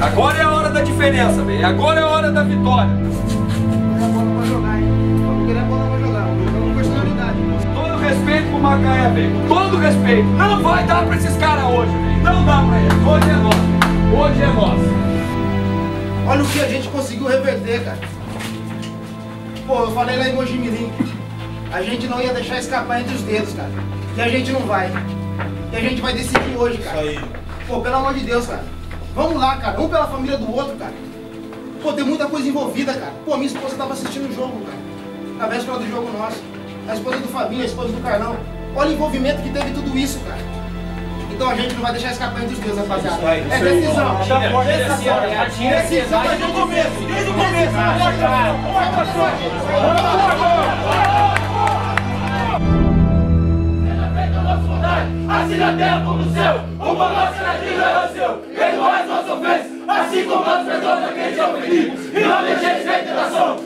Agora é a hora da diferença, velho. Agora é a hora da vitória. Todo respeito pro Macaé, velho. Todo respeito. Não vai dar pra esses caras hoje, velho. Não dá pra eles. Hoje é nosso. Hoje é nosso. Olha o que a gente conseguiu reverter, cara. Pô, eu falei lá em Mojimirim. A gente não ia deixar escapar entre os dedos, cara. E a gente não vai. E a gente vai decidir hoje, cara. Isso aí. Pô, pelo amor de Deus, cara. Vamos lá, cara. Um pela família do outro, cara. Pô, tem muita coisa envolvida, cara. Pô, minha esposa tava assistindo o jogo, cara. Na véspera do jogo nosso. A esposa do Fabinho, a esposa do Carlão. Olha o envolvimento que teve tudo isso, cara. Então a gente não vai deixar escapar entre os dedos, rapaziada. Isso aí, É isso aí. decisão. Decisão. Decisão Desde o começo, desde o começo. Assim na terra como no céu, o balanço na terra é o seu. Perdoa as nossas ofensas, assim como nós perdoamos aqueles que ofendimos. E não deixeis sem tentação.